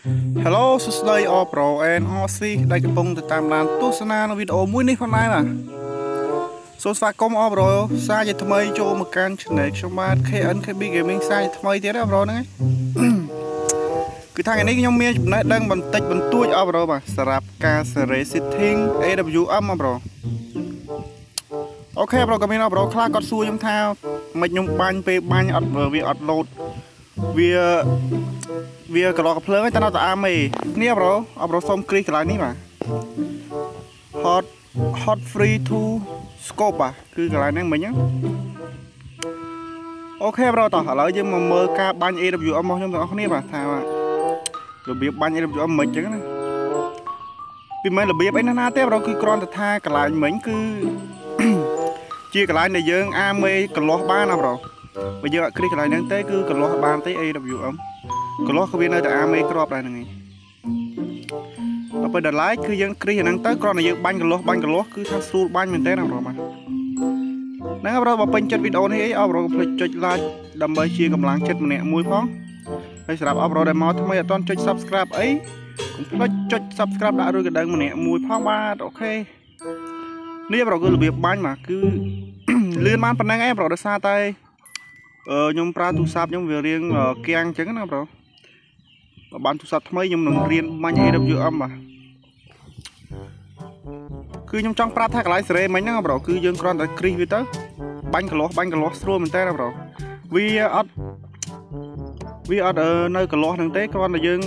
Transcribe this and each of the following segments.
Hello សួស្តី All Pro and OC ដែលកំពុងទៅតាមដានទស្សនានៅវីដេអូមួយនេះផងដែរបាទសូមស្វាគមន៍ All Pro សារជាថ្មីចូលមកកាន់ Channel ខ្ញុំបាទ KNKB Gaming សារជាថ្មីទៀតណា All Pro ហ្នឹងឯងគឺថាថ្ងៃនេះខ្ញុំមានចំណេះដឹងបន្តិចបន្តួច All Pro បាទសម្រាប់ការសេរី setting AWM All Pro អូខេ Pro ក៏មាន All Pro ខ្លះគាត់សួរខ្ញុំថាមិនខ្ញុំបាញ់ពេលបាញ់អត់វាអត់ load វាវាកន្លោះកភ្លើងតែនៅតែអាមេនេះប្រូអប្រូសុំគ្រីសកន្លែងនេះបាទ hot hot free to scope បាទគឺកន្លែងហ្នឹងមិញហ្នឹងអូខេប្រូតោះឥឡូវយើងមកមើលការបាញ់ AWM របស់ខ្ញុំទាំងអស់គ្នាបាទថារបៀបបាញ់ AWM មិនអញ្ចឹងណាពីមិនរបៀបអីណាណាទេប្រូគឺគ្រាន់តែថាកន្លែងមិញគឺជាកន្លែងដែលយើងអាមេកន្លោះបានណាប្រូ បើយើងអត់គ្រីសកន្លែងហ្នឹងទេគឺកន្លោះបានទេ AWM កន្លោះក៏វានៅតែអាមេក្របដែរហ្នឹងឯងដល់ពេលដល់ like គឺយើងគ្រីសអាហ្នឹងទៅគ្រាន់តែយើងបាញ់កន្លោះបាញ់កន្លោះគឺថាស្រួលបាញ់មែនតើណាប្រូបាទហ្នឹងហើយប្រូបើពេញចិត្តវីដេអូនេះអីអបប្រូកុំភ្លេចចុច like ដើម្បីជាកម្លាំងចិត្តម្នាក់មួយផងហើយសម្រាប់អបប្រូដែលមកថ្មីអត់ទាន់ចុច subscribe អីកុំភ្លេចចុច subscribe ដាក់រួយកណ្ដឹងម្នាក់មួយផងបាទអូខេនេះប្រូគឺរបៀបបាញ់បាទគឺលឿនបានប៉ុណ្ណឹងឯងប្រូដោយសារតែអឺ ខ្ញុំប្រើទូរស័ព្ទខ្ញុំវារៀងគាំងអញ្ចឹងណាប្រូបើបានទូរស័ព្ទថ្មីខ្ញុំនឹងរៀនបាញ់ AWM បាទគឺខ្ញុំចង់ប្រាប់ថាកន្លែងសេរីមិញហ្នឹងប្រូគឺយើងគ្រាន់តែគ្រីសវាទៅបាញ់កន្លោះបាញ់កន្លោះស្រួលមែនតើណាប្រូវាអត់វាអត់នៅកន្លោះហ្នឹងទេគ្រាន់តែយើង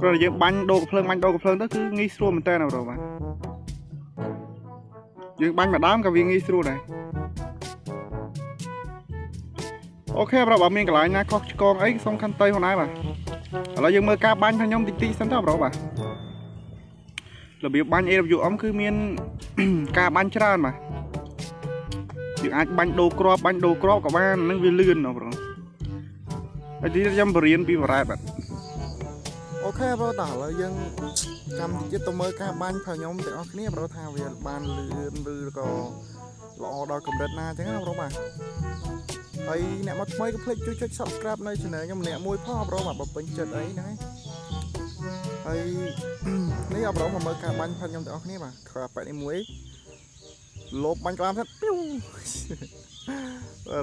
គ្រាន់តែយើងបាញ់ដូរកំភ្លើងបាញ់ដូរកំភ្លើងទៅគឺងាយស្រួលមែនតើណាប្រូបាទយើងបាញ់ម្ដងក៏វាងាយស្រួលដែរ អូខេប្រូបើមានកន្លែងណាខុសឆ្គងអីសូមខន្តីផងដែរបាទឥឡូវយើងមើលការបាញ់របស់ខ្ញុំតិចតិចសិនទៅប្រូបាទរបៀបបាញ់ AWM គឺមានការបាញ់ច្រើនបាទយើងអាចបាញ់ដូរគ្រាប់បាញ់ដូរគ្រាប់ក៏បាននឹងវាលឿនណាប្រូហើយទីខ្ញុំបរៀនពីបរ៉ែតបាទអូខេប្រូតោះឥឡូវយើងចាំតិចទៀតទៅមើលការបាញ់របស់ខ្ញុំទាំងអស់គ្នាប្រូថាវាបានលឿនឬក៏ល្អដល់កម្រិតណាអញ្ចឹងណាប្រូបាទ ហើយអ្នកមកថ្មីកុំភ្លេចជួយចុច Subscribe នៅ Channel ខ្ញុំម្នាក់មួយផងប្រូបាទបើពេញចិត្តអីហ្នឹងហើយនេះអប្រូមកមើលការបាញ់ផងខ្ញុំទាំងអស់គ្នាបាទក្រប៉ែនេះមួយលបបាញ់ក្បាលថាពីវ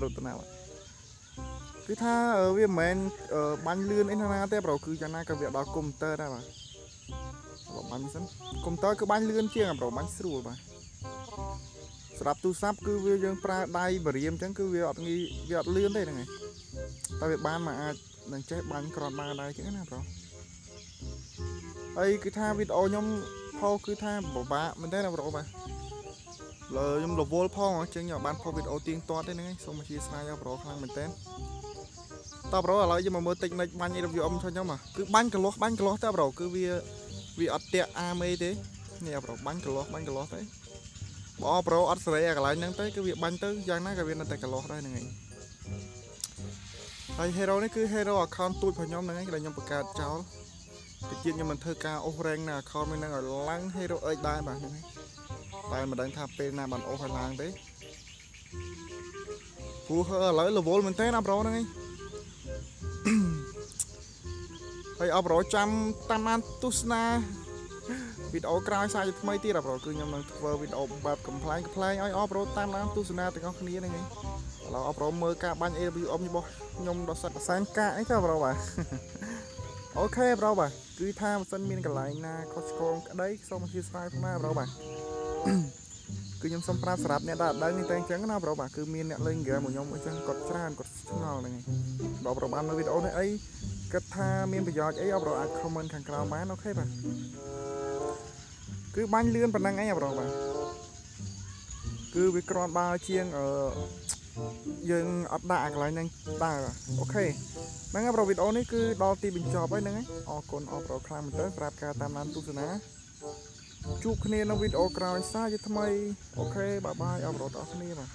រត់ណាបាទគឺថាវាមិនមែនបាញ់លឿនអីណាទេប្រូគឺយ៉ាងណាក៏វាដល់កុំព្យូទ័រដែរបាទបើបាញ់សិនកុំព្យូទ័រគឺបាញ់លឿនជាងប្រូបាញ់ស្រួលបាទ សម្រាប់ទូរស័ព្ទគឺវាយើងប្រើដៃបរៀមអញ្ចឹងគឺវាអត់ងាយវាអត់លឿនទេហ្នឹងឯងតែវាបានមកអាចនឹងចេះបាញ់ក្រនបានដែរអញ្ចឹងណាប្រូហើយគឺថាវីដេអូខ្ញុំផុសគឺថាពិបាកមែនទេណាប្រូបាទលើខ្ញុំរវល់ផងអញ្ចឹងខ្ញុំបានផុសវីដេអូទៀងទាត់ទេហ្នឹងឯងសូមអធិស្ឋានប្រូខ្លាំងមែនទេតើប្រូឥឡូវយើងមកមើលតិចនិចបាញ់ AWM របស់ខ្ញុំគឺបាញ់កន្លោះបាញ់កន្លោះតើប្រូគឺវាវាអត់តាក់អាមេទេនេះប្រូបាញ់កន្លោះបាញ់កន្លោះទេ បើប្រូអត់សេរីអាកន្លែងហ្នឹងទៅគឺវាបាញ់ទៅយ៉ាងណាក៏វានៅតែកន្លោះដែរហ្នឹងឯងហើយ hero នេះគឺ hero account ទូចរបស់ខ្ញុំហ្នឹងឯងដែលខ្ញុំបង្កើតចោលតិចទៀតខ្ញុំមិនធ្វើការអូស rank នៅ account មួយហ្នឹងឲ្យឡើង hero អើដែរបាទហ្នឹងឯងតែមិនដឹងថាពេលណាបានអូសឲ្យឡើងទេព្រោះឥឡូវ level មែនទេណាប្រូហ្នឹងឯងហើយអបរចាំតាមបានទស្សនា វីដេអូក្រោយសារជាថ្មីទៀតអប្រូគឺខ្ញុំនឹងធ្វើវីដេអូបែបកំ pl ែងកំ pl ែងឲ្យអប្រូតាមដានទស្សនាទាំងអស់គ្នាហ្នឹងឯងឥឡូវអប្រូមើលការបាញ់ AWM របស់ខ្ញុំដល់សិតអាសានកាអីទៅអប្រូបាទអូខេអប្រូបាទគឺថាបើសិនមានកន្លែងណាខុសឆ្គងក្តីសូមអធិស្ឋានផងណាអប្រូបាទគឺខ្ញុំសូមប្រាប់សម្រាប់អ្នកដែលអត់ដឹងនេះតែអញ្ចឹងណាប្រូបាទគឺមានអ្នកលេងហ្គេមរបស់ខ្ញុំអញ្ចឹងគាត់ច្រើនគាត់ឆ្ងល់ហ្នឹងឯងបើប្រូបានមើលវីដេអូនេះអីគិតថាមានប្រយោជន៍អីអប្រូអាច comment ខាងក្រោមបានអូខេបាទ គឺបាញ់លឿនប៉ុណ្ណឹងឯងអប្រូបាទគឺវាក្រាន់បើជាងអឺយើងអត់ដាក់អាកន្លែងហ្នឹងដែរអូខេហ្នឹងហើយប្រូវីដេអូនេះគឺដល់ទីបញ្ចប់ហើយហ្នឹងហើយអរគុណអរប្រូខ្លាំងមែនទែនសម្រាប់ការតាមដានទស្សនាជួបគ្នានៅវីដេអូក្រោយសារជាថ្មីអូខេបាយបាយអរប្រូទាំងអស់គ្នាបាទ